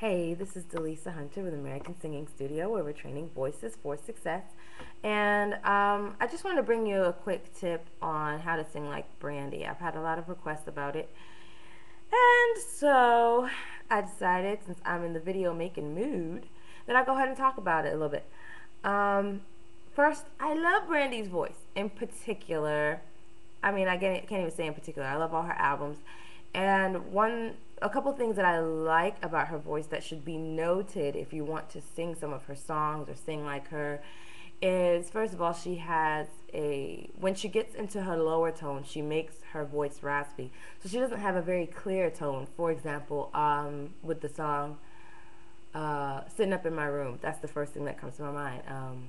Hey, this is Dileesa Hunter with American Singing Studio, where we're training voices for success. And um, I just want to bring you a quick tip on how to sing like Brandy. I've had a lot of requests about it. And so I decided, since I'm in the video making mood, that I'll go ahead and talk about it a little bit. Um, first, I love Brandy's voice. In particular, I mean, I can't even say in particular, I love all her albums. And one a couple things that I like about her voice that should be noted if you want to sing some of her songs or sing like her is first of all she has a when she gets into her lower tone she makes her voice raspy. So she doesn't have a very clear tone. For example um, with the song uh, sitting up in my room that's the first thing that comes to my mind. Um,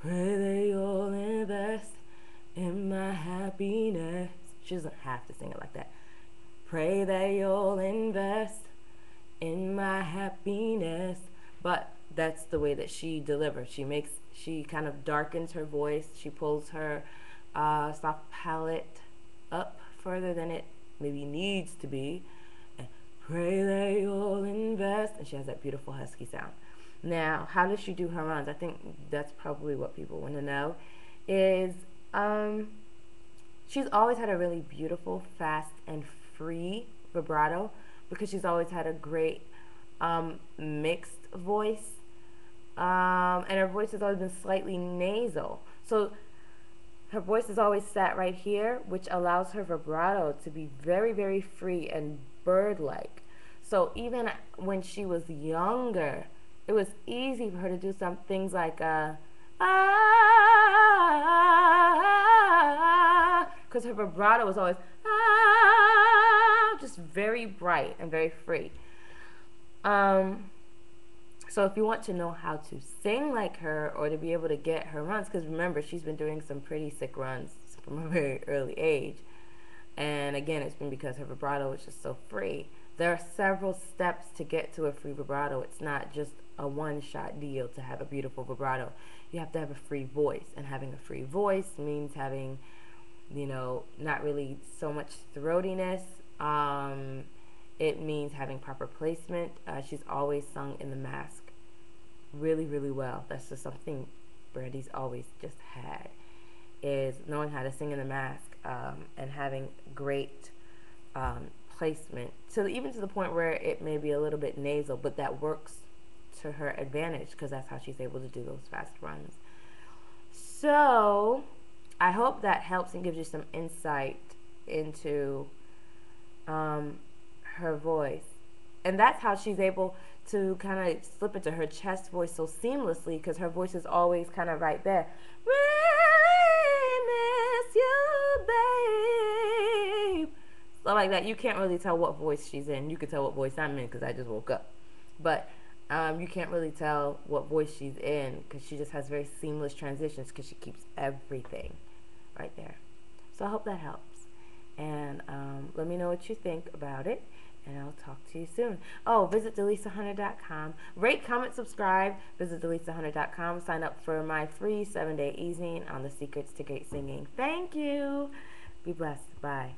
pray they all invest in my happiness. She doesn't have to sing it like that Pray that you'll invest in my happiness. But that's the way that she delivers. She makes, she kind of darkens her voice. She pulls her uh, soft palate up further than it maybe needs to be. And pray that you'll invest. And she has that beautiful husky sound. Now, how does she do her runs? I think that's probably what people want to know. Is um, she's always had a really beautiful, fast, and free vibrato because she's always had a great um, mixed voice. Um, and her voice has always been slightly nasal. So her voice is always sat right here, which allows her vibrato to be very, very free and bird like. So even when she was younger, it was easy for her to do some things like uh, ah, because her vibrato was always ah, just very bright and very free. Um, so if you want to know how to sing like her or to be able to get her runs, because remember, she's been doing some pretty sick runs from a very early age. And again, it's been because her vibrato is just so free. There are several steps to get to a free vibrato. It's not just a one-shot deal to have a beautiful vibrato. You have to have a free voice. And having a free voice means having, you know, not really so much throatiness um, it means having proper placement. Uh, she's always sung in the mask really, really well. That's just something Brandy's always just had, is knowing how to sing in the mask um, and having great um, placement. So even to the point where it may be a little bit nasal, but that works to her advantage because that's how she's able to do those fast runs. So I hope that helps and gives you some insight into um, her voice. And that's how she's able to kind of slip into her chest voice so seamlessly because her voice is always kind of right there. Really miss you, babe. So like that, you can't really tell what voice she's in. You can tell what voice I'm in because I just woke up. But um, you can't really tell what voice she's in because she just has very seamless transitions because she keeps everything right there. So I hope that helps and um, let me know what you think about it and I'll talk to you soon. Oh, visit dileesahunter.com. Rate, comment, subscribe. Visit dileesahunter.com. Sign up for my free seven-day easing on the secrets to great singing. Thank you. Be blessed. Bye.